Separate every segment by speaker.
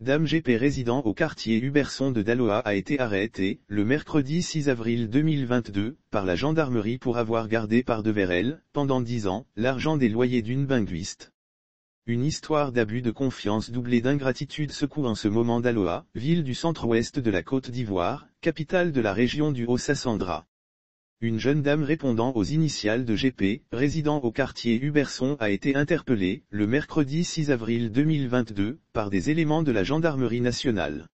Speaker 1: Dame GP résident au quartier Huberson de Daloa a été arrêtée, le mercredi 6 avril 2022, par la gendarmerie pour avoir gardé par devers elle, pendant dix ans, l'argent des loyers d'une binguiste. Une histoire d'abus de confiance doublée d'ingratitude secoue en ce moment Daloa, ville du centre-ouest de la Côte d'Ivoire, capitale de la région du Haut-Sassandra. Une jeune dame répondant aux initiales de GP, résidant au quartier Huberson a été interpellée, le mercredi 6 avril 2022, par des éléments de la gendarmerie nationale.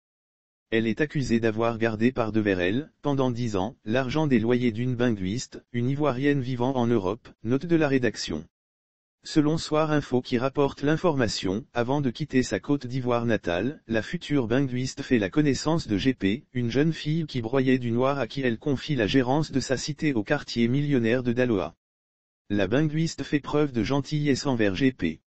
Speaker 1: Elle est accusée d'avoir gardé par devers elle, pendant dix ans, l'argent des loyers d'une binguiste, une Ivoirienne vivant en Europe, note de la rédaction. Selon Soir Info qui rapporte l'information, avant de quitter sa Côte d'Ivoire natale, la future binguiste fait la connaissance de GP, une jeune fille qui broyait du noir à qui elle confie la gérance de sa cité au quartier millionnaire de Daloa. La binguiste fait preuve de gentillesse envers GP.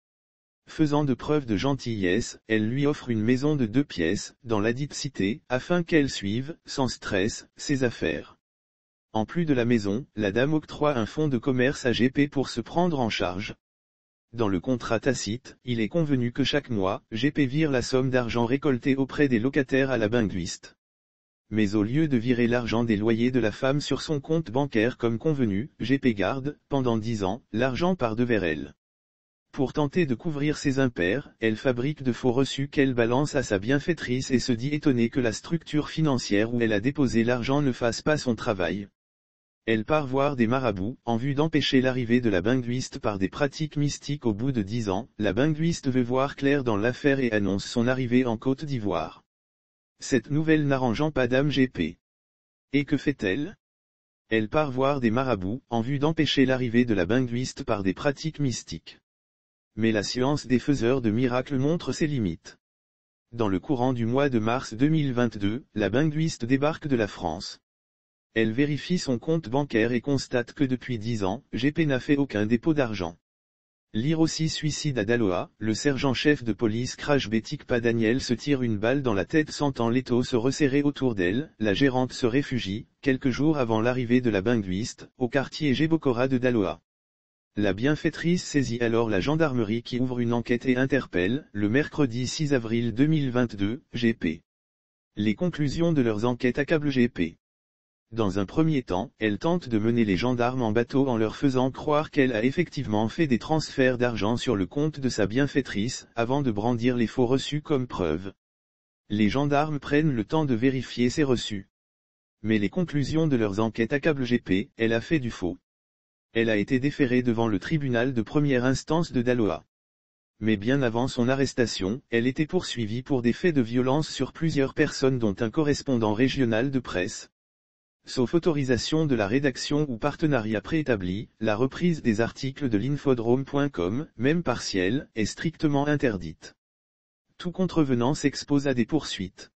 Speaker 1: Faisant de preuve de gentillesse, elle lui offre une maison de deux pièces, dans la dite cité, afin qu'elle suive, sans stress, ses affaires. En plus de la maison, la dame octroie un fonds de commerce à GP pour se prendre en charge, dans le contrat tacite, il est convenu que chaque mois, GP vire la somme d'argent récoltée auprès des locataires à la binguiste. Mais au lieu de virer l'argent des loyers de la femme sur son compte bancaire comme convenu, GP garde, pendant dix ans, l'argent par devers elle. Pour tenter de couvrir ses impairs, elle fabrique de faux reçus qu'elle balance à sa bienfaitrice et se dit étonnée que la structure financière où elle a déposé l'argent ne fasse pas son travail. Elle part voir des marabouts, en vue d'empêcher l'arrivée de la binguiste par des pratiques mystiques au bout de dix ans, la binguiste veut voir clair dans l'affaire et annonce son arrivée en Côte d'Ivoire. Cette nouvelle n'arrangeant pas Dame GP. Et que fait-elle? Elle part voir des marabouts, en vue d'empêcher l'arrivée de la binguiste par des pratiques mystiques. Mais la science des faiseurs de miracles montre ses limites. Dans le courant du mois de mars 2022, la binguiste débarque de la France. Elle vérifie son compte bancaire et constate que depuis 10 ans, GP n'a fait aucun dépôt d'argent. Lire aussi suicide à Daloa, le sergent-chef de police Crash Betik Daniel se tire une balle dans la tête sentant l'étau se resserrer autour d'elle, la gérante se réfugie, quelques jours avant l'arrivée de la binguiste, au quartier Gébokora de Daloa. La bienfaitrice saisit alors la gendarmerie qui ouvre une enquête et interpelle, le mercredi 6 avril 2022, GP. Les conclusions de leurs enquêtes accablent GP. Dans un premier temps, elle tente de mener les gendarmes en bateau en leur faisant croire qu'elle a effectivement fait des transferts d'argent sur le compte de sa bienfaitrice, avant de brandir les faux reçus comme preuve. Les gendarmes prennent le temps de vérifier ces reçus. Mais les conclusions de leurs enquêtes accablent GP, elle a fait du faux. Elle a été déférée devant le tribunal de première instance de Daloa. Mais bien avant son arrestation, elle était poursuivie pour des faits de violence sur plusieurs personnes dont un correspondant régional de presse, Sauf autorisation de la rédaction ou partenariat préétabli, la reprise des articles de l'infodrome.com, même partielle, est strictement interdite. Tout contrevenant s'expose à des poursuites.